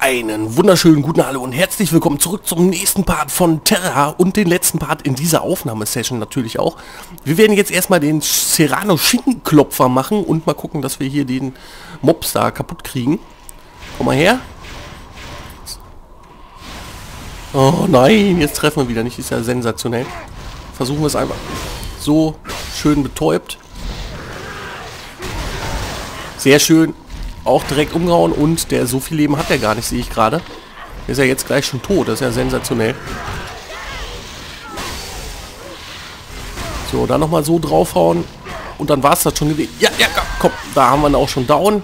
Einen wunderschönen guten Hallo und herzlich willkommen zurück zum nächsten Part von Terra und den letzten Part in dieser Aufnahmesession natürlich auch. Wir werden jetzt erstmal den Serrano Schinkenklopfer machen und mal gucken, dass wir hier den Mobs da kaputt kriegen. Komm mal her. Oh nein, jetzt treffen wir wieder nicht. Ist ja sensationell. Versuchen wir es einmal. So, schön betäubt. Sehr schön auch direkt umgehauen und der so viel Leben hat er gar nicht, sehe ich gerade. Ist ja jetzt gleich schon tot, das ist ja sensationell. So, dann nochmal so draufhauen und dann war es das schon gewesen. Ja, ja, komm, da haben wir ihn auch schon down.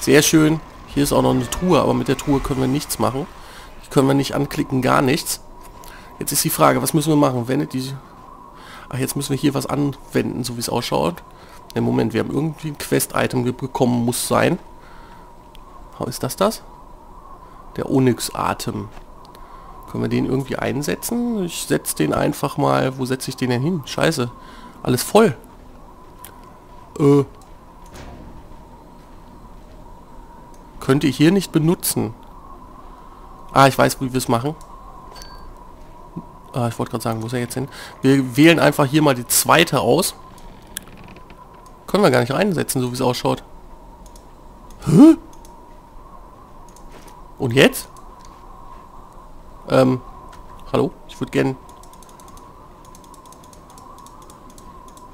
Sehr schön. Hier ist auch noch eine Truhe, aber mit der Truhe können wir nichts machen. Die können wir nicht anklicken, gar nichts. Jetzt ist die Frage, was müssen wir machen? Wendet die... Ach, jetzt müssen wir hier was anwenden, so wie es ausschaut. Im Moment, wir haben irgendwie ein Quest-Item bekommen, muss sein. Ist das das? Der Onyx-Atem. Können wir den irgendwie einsetzen? Ich setze den einfach mal... Wo setze ich den denn hin? Scheiße. Alles voll. Äh. Könnte ich hier nicht benutzen. Ah, ich weiß, wie wir es machen. Ah, ich wollte gerade sagen, wo ist er jetzt hin? Wir wählen einfach hier mal die zweite aus. Können wir gar nicht reinsetzen, so wie es ausschaut. Hä? Und jetzt? Ähm, hallo? Ich würde gern...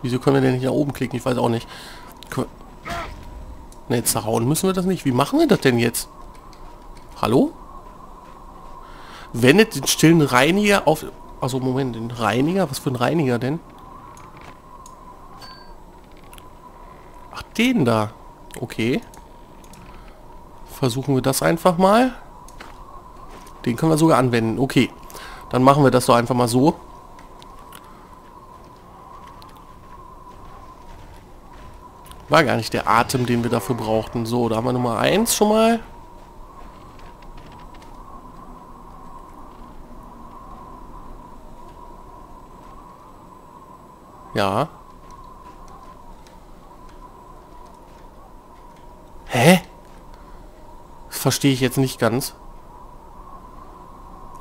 Wieso können wir denn nicht nach oben klicken? Ich weiß auch nicht. Ne, zerhauen müssen wir das nicht. Wie machen wir das denn jetzt? Hallo? Wendet den stillen Reiniger auf... Also Moment, den Reiniger? Was für ein Reiniger denn? Ach, den da. Okay. Versuchen wir das einfach mal. Den können wir sogar anwenden. Okay. Dann machen wir das doch einfach mal so. War gar nicht der Atem, den wir dafür brauchten. So, da haben wir Nummer 1 schon mal. Ja. Hä? Verstehe ich jetzt nicht ganz.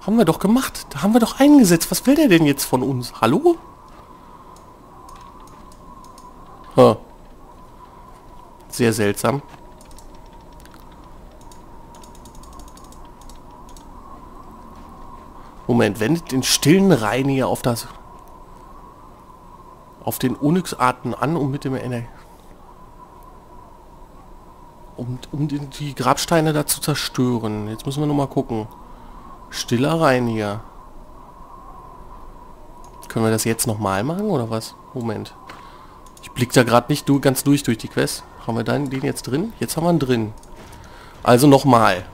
Haben wir doch gemacht. Da haben wir doch eingesetzt. Was will der denn jetzt von uns? Hallo? Huh. Sehr seltsam. Moment, wendet den stillen Reiniger auf das auf den Onyx-Arten an, um mit dem Energie um, um die, die Grabsteine da zu zerstören. Jetzt müssen wir noch mal gucken. Stiller Reiniger. Können wir das jetzt nochmal machen oder was? Moment. Ich blick da gerade nicht du ganz durch durch die Quest. Haben wir dann den jetzt drin? Jetzt haben wir ihn drin. Also nochmal.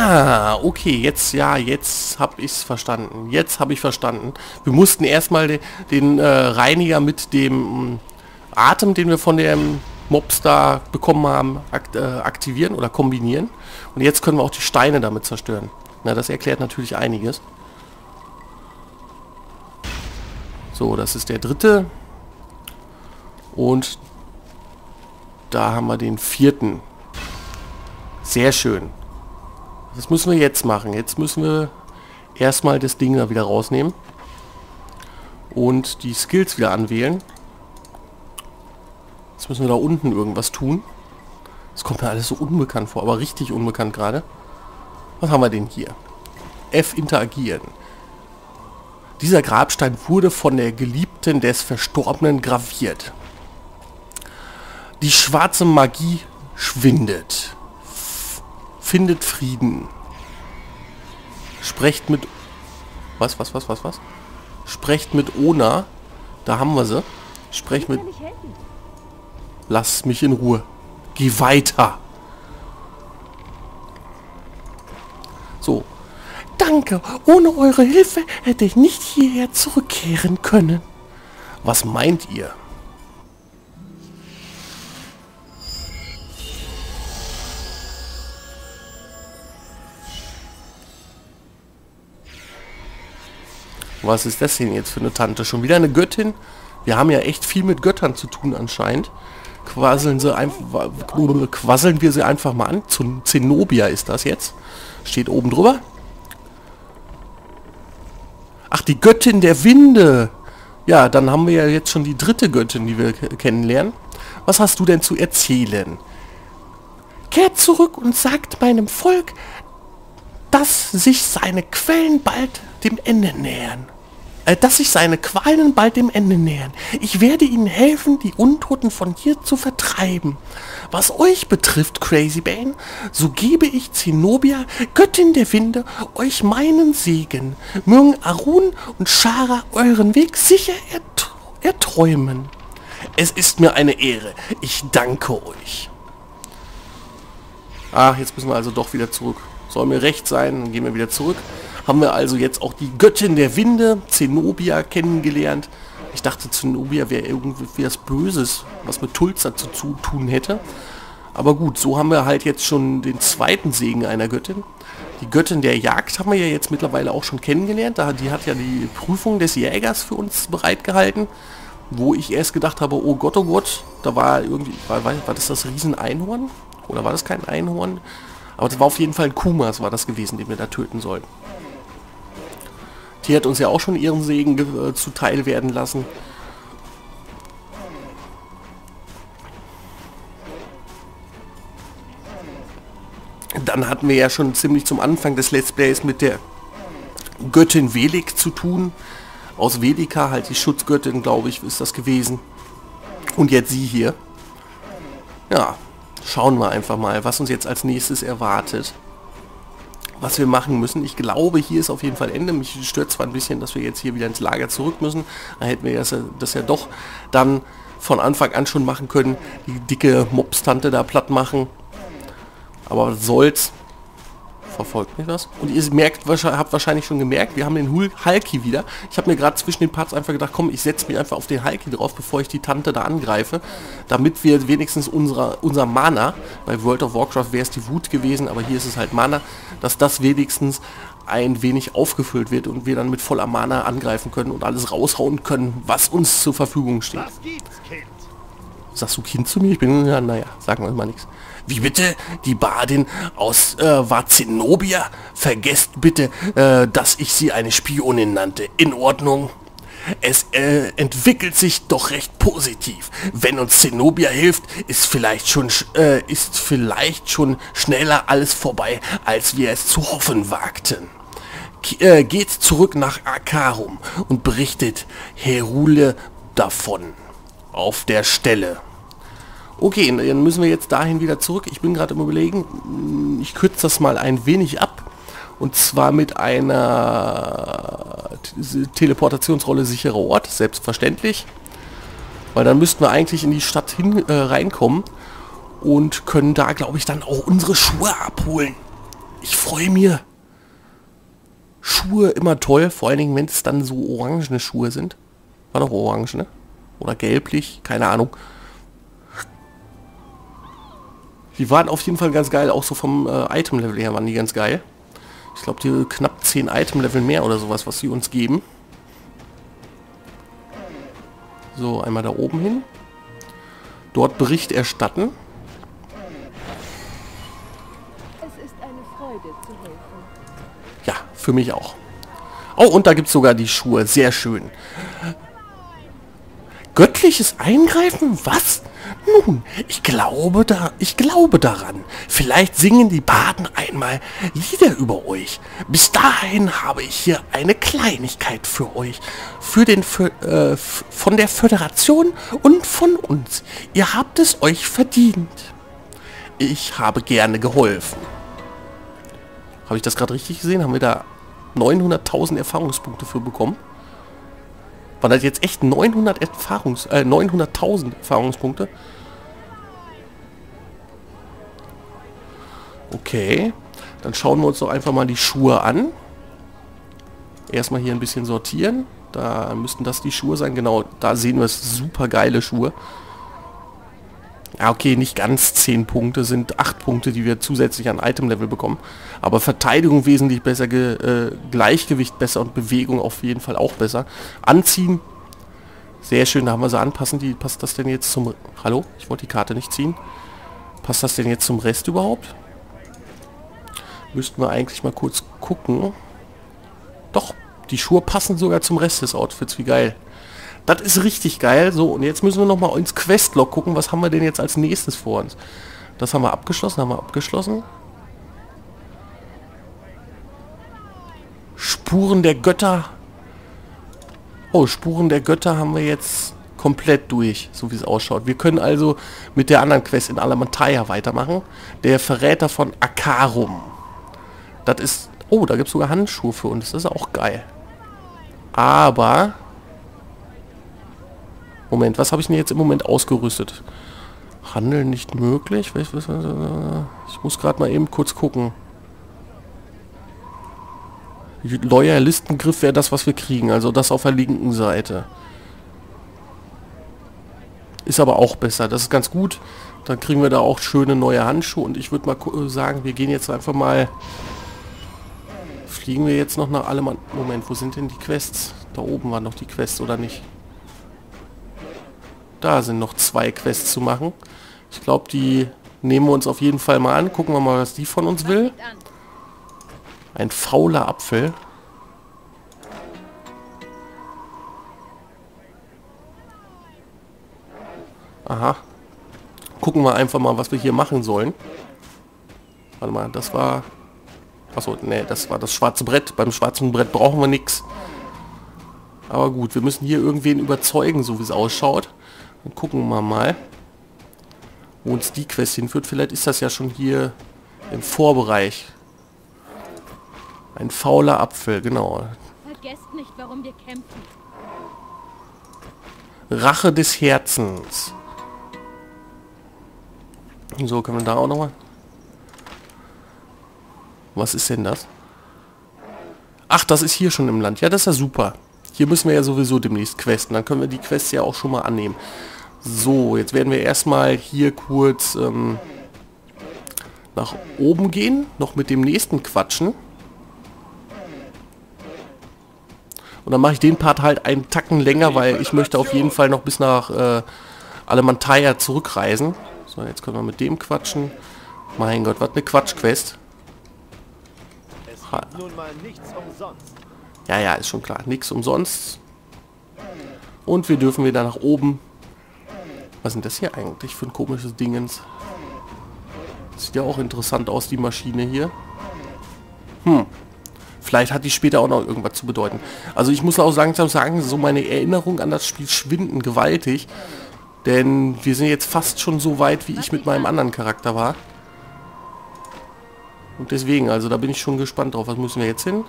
Ah, okay, jetzt, ja, jetzt habe ich es verstanden. Jetzt habe ich verstanden. Wir mussten erstmal de, den äh, Reiniger mit dem äh, Atem, den wir von dem Mobstar bekommen haben, akt, äh, aktivieren oder kombinieren. Und jetzt können wir auch die Steine damit zerstören. Na, das erklärt natürlich einiges. So, das ist der dritte. Und da haben wir den vierten. Sehr schön. Das müssen wir jetzt machen. Jetzt müssen wir erstmal das Ding da wieder rausnehmen. Und die Skills wieder anwählen. Jetzt müssen wir da unten irgendwas tun. Das kommt mir alles so unbekannt vor, aber richtig unbekannt gerade. Was haben wir denn hier? F interagieren. Dieser Grabstein wurde von der Geliebten des Verstorbenen graviert. Die schwarze Magie schwindet findet Frieden. Sprecht mit... Was, was, was, was, was? Sprecht mit Ona. Da haben wir sie. Sprecht mit... Lass mich in Ruhe. Geh weiter. So. Danke. Ohne eure Hilfe hätte ich nicht hierher zurückkehren können. Was meint ihr? Was ist das denn jetzt für eine Tante? Schon wieder eine Göttin? Wir haben ja echt viel mit Göttern zu tun anscheinend. Quasseln sie einfach, quasseln wir sie einfach mal an. Zu Zenobia ist das jetzt. Steht oben drüber. Ach, die Göttin der Winde. Ja, dann haben wir ja jetzt schon die dritte Göttin, die wir kennenlernen. Was hast du denn zu erzählen? Kehrt zurück und sagt meinem Volk, dass sich seine Quellen bald dem Ende nähern. Äh, dass sich seine Qualen bald dem Ende nähern. Ich werde ihnen helfen, die Untoten von hier zu vertreiben. Was euch betrifft, Crazy Bane, so gebe ich Zenobia, Göttin der Winde, euch meinen Segen. Mögen Arun und Shara euren Weg sicher ert erträumen. Es ist mir eine Ehre. Ich danke euch. Ah, jetzt müssen wir also doch wieder zurück. Soll mir recht sein, dann gehen wir wieder zurück. Haben wir also jetzt auch die Göttin der Winde, Zenobia, kennengelernt. Ich dachte, Zenobia wäre irgendwie was Böses, was mit Tulsa zu, tun hätte. Aber gut, so haben wir halt jetzt schon den zweiten Segen einer Göttin. Die Göttin der Jagd haben wir ja jetzt mittlerweile auch schon kennengelernt. Die hat ja die Prüfung des Jägers für uns bereitgehalten. Wo ich erst gedacht habe, oh Gott, oh Gott, da war irgendwie, war, war, war das das Riesen-Einhorn? Oder war das kein Einhorn? Aber das war auf jeden Fall ein Kumas, war das gewesen, den wir da töten sollten. Die hat uns ja auch schon ihren Segen äh, zuteil werden lassen. Dann hatten wir ja schon ziemlich zum Anfang des Let's Plays mit der Göttin Velik zu tun. Aus Velika, halt die Schutzgöttin, glaube ich, ist das gewesen. Und jetzt sie hier. Ja, schauen wir einfach mal, was uns jetzt als nächstes erwartet. Was wir machen müssen. Ich glaube, hier ist auf jeden Fall Ende. Mich stört zwar ein bisschen, dass wir jetzt hier wieder ins Lager zurück müssen. Da hätten wir das, das ja doch dann von Anfang an schon machen können. Die dicke Mobstante da platt machen. Aber was soll's verfolgt mich das. Und ihr merkt, habt wahrscheinlich schon gemerkt, wir haben den Hulki wieder. Ich habe mir gerade zwischen den Parts einfach gedacht, komm, ich setze mich einfach auf den Hulki drauf, bevor ich die Tante da angreife, damit wir wenigstens unserer, unser Mana, bei World of Warcraft wäre es die Wut gewesen, aber hier ist es halt Mana, dass das wenigstens ein wenig aufgefüllt wird und wir dann mit voller Mana angreifen können und alles raushauen können, was uns zur Verfügung steht. Sagst du Kind zu mir? Ich bin, ja, naja, sagen wir mal nichts. Wie bitte? Die Badin aus äh, Varzenobia? Vergesst bitte, äh, dass ich sie eine Spionin nannte. In Ordnung? Es äh, entwickelt sich doch recht positiv. Wenn uns Zenobia hilft, ist vielleicht schon äh, ist vielleicht schon schneller alles vorbei, als wir es zu hoffen wagten. K äh, geht zurück nach Akarum und berichtet Herule davon. Auf der Stelle. Okay, dann müssen wir jetzt dahin wieder zurück. Ich bin gerade im Überlegen, ich kürze das mal ein wenig ab. Und zwar mit einer Teleportationsrolle sicherer Ort, selbstverständlich. Weil dann müssten wir eigentlich in die Stadt hin äh, reinkommen und können da, glaube ich, dann auch unsere Schuhe abholen. Ich freue mich. Schuhe immer toll, vor allen Dingen, wenn es dann so orangene Schuhe sind. War doch orange, ne? Oder gelblich, keine Ahnung. Die waren auf jeden Fall ganz geil, auch so vom äh, Item-Level her waren die ganz geil. Ich glaube, die knapp 10 Item-Level mehr oder sowas, was sie uns geben. So, einmal da oben hin. Dort Bericht erstatten. Ja, für mich auch. Oh, und da gibt es sogar die Schuhe. Sehr schön. Göttliches Eingreifen? Was? Nun, ich glaube da, ich glaube daran. Vielleicht singen die Baden einmal Lieder über euch. Bis dahin habe ich hier eine Kleinigkeit für euch. Für den, für, äh, von der Föderation und von uns. Ihr habt es euch verdient. Ich habe gerne geholfen. Habe ich das gerade richtig gesehen? Haben wir da 900.000 Erfahrungspunkte für bekommen? Waren das jetzt echt 900 Erfahrungs, äh, 900.000 Erfahrungspunkte? Okay. Dann schauen wir uns doch einfach mal die Schuhe an. Erstmal hier ein bisschen sortieren. Da müssten das die Schuhe sein. Genau, da sehen wir es. Super geile Schuhe. Ja, okay, nicht ganz 10 Punkte, sind 8 Punkte, die wir zusätzlich an Item-Level bekommen. Aber Verteidigung wesentlich besser, Ge äh, Gleichgewicht besser und Bewegung auf jeden Fall auch besser. Anziehen Sehr schön, da haben wir sie anpassen. Die, passt das denn jetzt zum... Hallo? Ich wollte die Karte nicht ziehen. Passt das denn jetzt zum Rest überhaupt? Müssten wir eigentlich mal kurz gucken. Doch, die Schuhe passen sogar zum Rest des Outfits. Wie geil. Das ist richtig geil. So, und jetzt müssen wir noch mal ins Questlog gucken. Was haben wir denn jetzt als nächstes vor uns? Das haben wir abgeschlossen, haben wir abgeschlossen. Spuren der Götter. Oh, Spuren der Götter haben wir jetzt komplett durch, so wie es ausschaut. Wir können also mit der anderen Quest in Alamantaya weitermachen. Der Verräter von Akarum. Das ist... Oh, da gibt es sogar Handschuhe für uns. Das ist auch geil. Aber... Moment, was habe ich denn jetzt im Moment ausgerüstet? Handeln nicht möglich? Ich muss gerade mal eben kurz gucken. Loyalistengriff wäre das, was wir kriegen. Also das auf der linken Seite. Ist aber auch besser. Das ist ganz gut. Dann kriegen wir da auch schöne neue Handschuhe. Und ich würde mal sagen, wir gehen jetzt einfach mal... Fliegen wir jetzt noch nach allem... Moment, wo sind denn die Quests? Da oben waren noch die Quests, oder nicht? Da sind noch zwei Quests zu machen. Ich glaube, die nehmen wir uns auf jeden Fall mal an. Gucken wir mal, was die von uns will. Ein fauler Apfel. Aha. Gucken wir einfach mal, was wir hier machen sollen. Warte mal, das war... Achso, nee, das war das schwarze Brett. Beim schwarzen Brett brauchen wir nichts. Aber gut, wir müssen hier irgendwen überzeugen, so wie es ausschaut. Dann gucken wir mal, wo uns die Quest hinführt. Vielleicht ist das ja schon hier im Vorbereich. Ein fauler Apfel, genau. Vergesst nicht, warum wir kämpfen. Rache des Herzens. So, können wir da auch nochmal... Was ist denn das? Ach, das ist hier schon im Land. Ja, das ist ja super. Hier müssen wir ja sowieso demnächst questen. Dann können wir die Quests ja auch schon mal annehmen. So, jetzt werden wir erstmal hier kurz ähm, nach oben gehen. Noch mit dem nächsten quatschen. Und dann mache ich den Part halt einen Tacken länger, weil ich möchte auf jeden Fall noch bis nach äh, Alemantaya zurückreisen. So, jetzt können wir mit dem quatschen. Mein Gott, was eine Quatschquest. Ja, ja, ist schon klar. Nichts umsonst. Und wir dürfen wieder nach oben. Was sind das hier eigentlich für ein komisches Dingens? Sieht ja auch interessant aus, die Maschine hier. Hm. Vielleicht hat die später auch noch irgendwas zu bedeuten. Also ich muss auch langsam sagen, so meine Erinnerung an das Spiel schwinden gewaltig. Denn wir sind jetzt fast schon so weit, wie ich mit meinem anderen Charakter war. Und deswegen, also da bin ich schon gespannt drauf. Was müssen wir jetzt hin?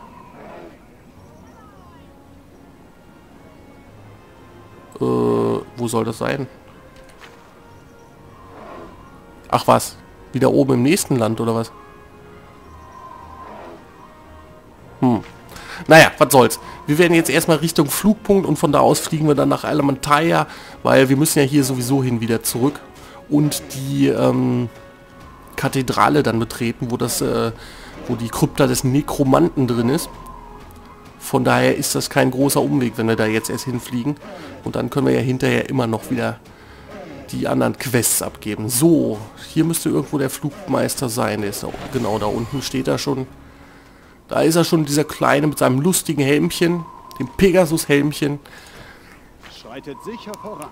Äh, wo soll das sein? Ach was, wieder oben im nächsten Land oder was? Hm. Naja, was soll's. Wir werden jetzt erstmal Richtung Flugpunkt und von da aus fliegen wir dann nach Alamantaya, weil wir müssen ja hier sowieso hin wieder zurück und die ähm, Kathedrale dann betreten, wo das, äh, wo die Krypta des Nekromanten drin ist. Von daher ist das kein großer Umweg, wenn wir da jetzt erst hinfliegen. Und dann können wir ja hinterher immer noch wieder die anderen Quests abgeben. So, hier müsste irgendwo der Flugmeister sein. Der ist auch, genau da unten steht er schon. Da ist er schon, dieser Kleine mit seinem lustigen Helmchen, dem Pegasus-Helmchen.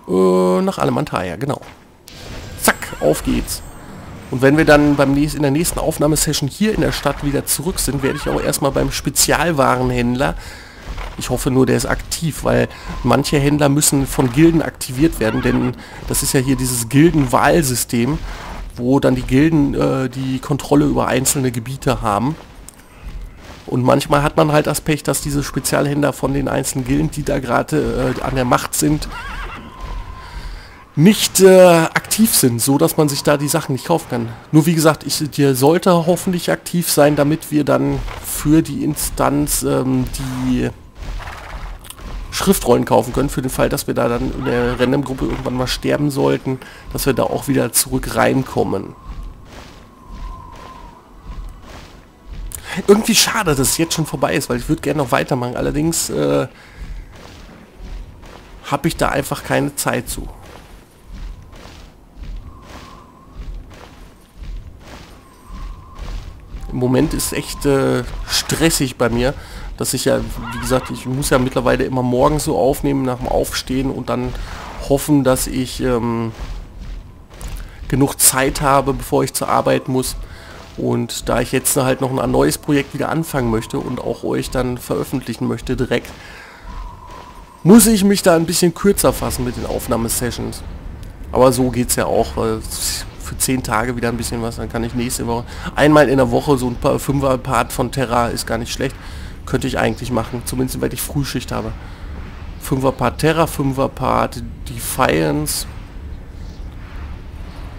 Äh, nach Alemantaya, genau. Zack, auf geht's. Und wenn wir dann beim nächsten, in der nächsten Aufnahmesession hier in der Stadt wieder zurück sind, werde ich auch erstmal beim Spezialwarenhändler, ich hoffe nur, der ist aktiv, weil manche Händler müssen von Gilden aktiviert werden, denn das ist ja hier dieses Gildenwahlsystem, wo dann die Gilden äh, die Kontrolle über einzelne Gebiete haben. Und manchmal hat man halt das Pech, dass diese Spezialhändler von den einzelnen Gilden, die da gerade äh, an der Macht sind, nicht äh, aktiv sind, so dass man sich da die Sachen nicht kaufen kann. Nur wie gesagt, ich dir sollte hoffentlich aktiv sein, damit wir dann für die Instanz ähm, die Schriftrollen kaufen können, für den Fall, dass wir da dann in der Random-Gruppe irgendwann mal sterben sollten, dass wir da auch wieder zurück reinkommen. Irgendwie schade, dass es jetzt schon vorbei ist, weil ich würde gerne noch weitermachen. Allerdings äh, habe ich da einfach keine Zeit zu. Im Moment ist echt äh, stressig bei mir, dass ich ja, wie gesagt, ich muss ja mittlerweile immer morgens so aufnehmen nach dem Aufstehen und dann hoffen, dass ich ähm, genug Zeit habe, bevor ich zur Arbeit muss. Und da ich jetzt halt noch ein neues Projekt wieder anfangen möchte und auch euch dann veröffentlichen möchte direkt, muss ich mich da ein bisschen kürzer fassen mit den Aufnahmesessions. Aber so geht es ja auch. Für zehn Tage wieder ein bisschen was, dann kann ich nächste Woche einmal in der Woche so ein paar Fünfer-Part von Terra ist gar nicht schlecht. Könnte ich eigentlich machen, zumindest weil ich Frühschicht habe. Fünfer-Part Terra, Fünfer-Part Defiance,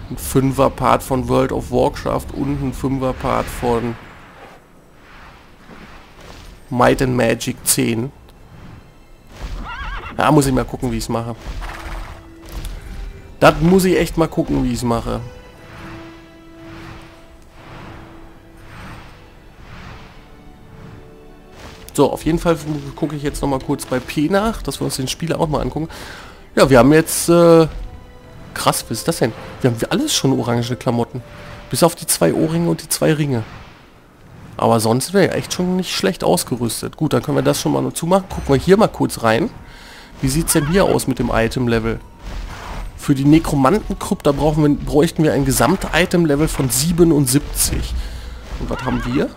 ein Fünfer-Part von World of Warcraft und ein Fünfer-Part von Might and Magic 10. Da muss ich mal gucken, wie ich es mache. Das muss ich echt mal gucken, wie ich es mache. So, auf jeden Fall gucke ich jetzt noch mal kurz bei P nach, dass wir uns den Spieler auch mal angucken. Ja, wir haben jetzt äh, Krass, was ist das denn? Wir haben alles schon orange Klamotten. Bis auf die zwei Ohrringe und die zwei Ringe. Aber sonst wäre ja echt schon nicht schlecht ausgerüstet. Gut, dann können wir das schon mal nur zumachen. Gucken wir hier mal kurz rein. Wie sieht es denn hier aus mit dem Item-Level? Für die Nekromantenkrypta brauchen wir, bräuchten wir ein Gesamt-Item-Level von 77. Und was haben wir?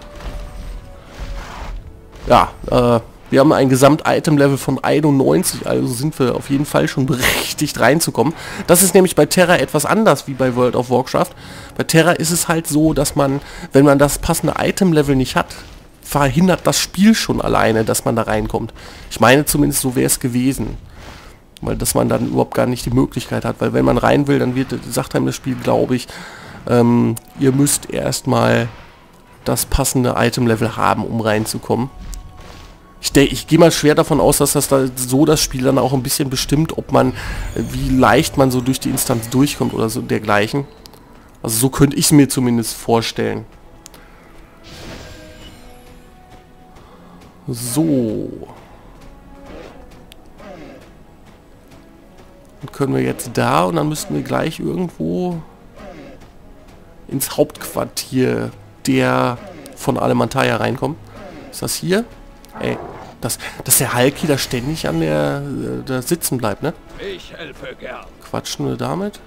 Ja, äh, wir haben ein Gesamt-Item-Level von 91, also sind wir auf jeden Fall schon berechtigt reinzukommen. Das ist nämlich bei Terra etwas anders wie bei World of Warcraft. Bei Terra ist es halt so, dass man, wenn man das passende Item-Level nicht hat, verhindert das Spiel schon alleine, dass man da reinkommt. Ich meine zumindest, so wäre es gewesen. Weil dass man dann überhaupt gar nicht die Möglichkeit hat. Weil wenn man rein will, dann wird, sagt einem das Spiel, glaube ich, ähm, ihr müsst erstmal das passende Item-Level haben, um reinzukommen. Ich, ich gehe mal schwer davon aus, dass das da so das Spiel dann auch ein bisschen bestimmt, ob man, wie leicht man so durch die Instanz durchkommt oder so dergleichen. Also so könnte ich es mir zumindest vorstellen. So. Dann können wir jetzt da und dann müssten wir gleich irgendwo ins Hauptquartier der von Alemantaya reinkommen. Ist das hier? Ey, dass, dass der Halki da ständig an der, äh, da sitzen bleibt, ne? Ich helfe gern. Quatschen wir damit?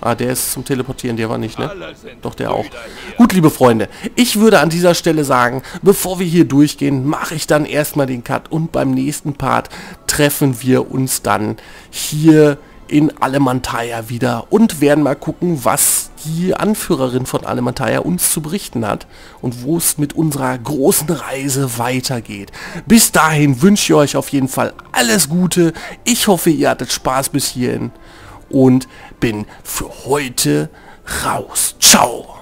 Ah, der ist zum Teleportieren, der war nicht, ne? Doch, der auch. Gut, liebe Freunde, ich würde an dieser Stelle sagen, bevor wir hier durchgehen, mache ich dann erstmal den Cut und beim nächsten Part treffen wir uns dann hier in Alemantaya wieder und werden mal gucken, was die Anführerin von Alemantaya uns zu berichten hat und wo es mit unserer großen Reise weitergeht. Bis dahin wünsche ich euch auf jeden Fall alles Gute. Ich hoffe, ihr hattet Spaß bis hierhin und bin für heute raus. Ciao!